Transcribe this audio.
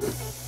you.